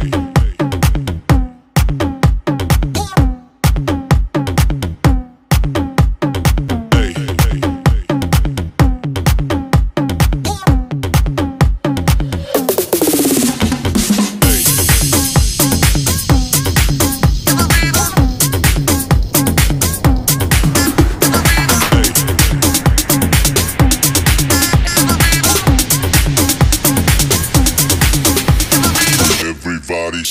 Hey.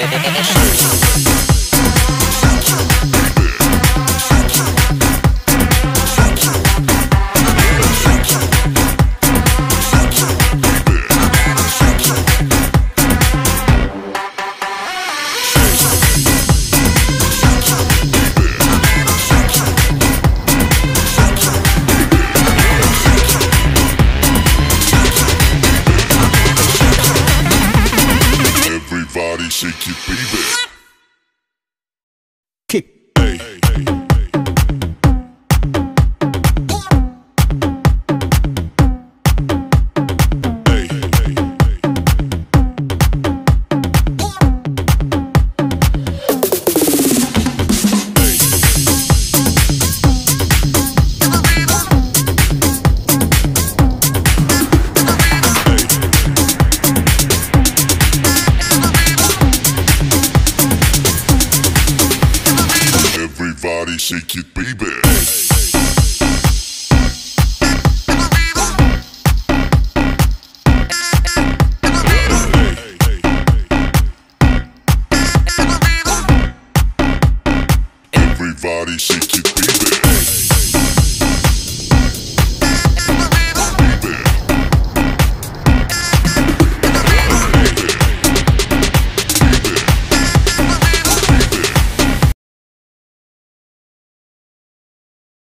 Música Shake it, baby. body, shake it, baby. Hey. Everybody shake it.